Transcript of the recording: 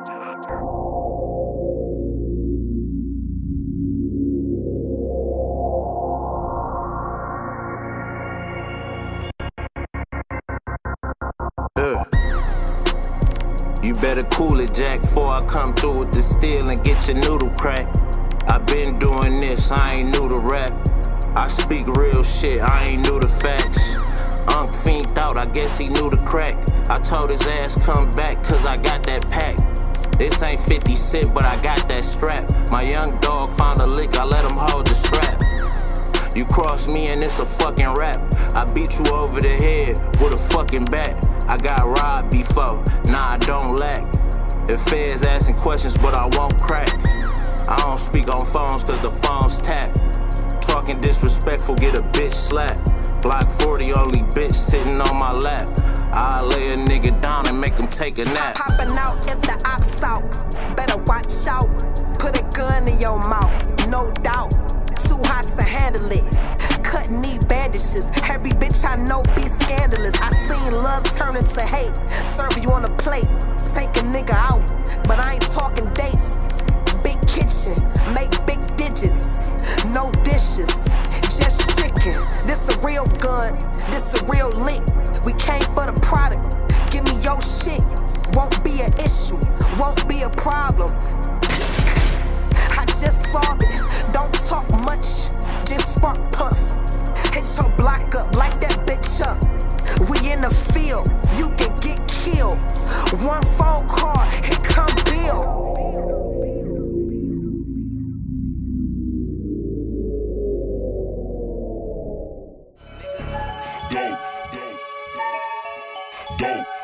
Uh. You better cool it, Jack, before I come through with the steel and get your noodle cracked. i been doing this, I ain't new to rap. I speak real shit, I ain't new to facts. Unc fiend out, I guess he knew the crack. I told his ass come back, cause I got that pack. This ain't 50 Cent, but I got that strap. My young dog found a lick, I let him hold the strap. You cross me and it's a fucking rap. I beat you over the head with a fucking bat. I got robbed before, nah, I don't lack. The feds asking questions, but I won't crack. I don't speak on phones cause the phone's tap. Talking disrespectful, get a bitch slap. Glock 40, only bitch sitting on my lap. Him take a nap. Popping out if the ops out. Better watch out. Put a gun in your mouth, no doubt. Too hot to handle it. Cut knee bandages. Every bitch I know be scandalous. I seen love turn into hate. Serve you issue. Won't be a problem. I just solve it. Don't talk much. Just spark puff. Hit your block up, like that bitch up. We in the field. You can get killed. One phone call, here come Bill. Dope.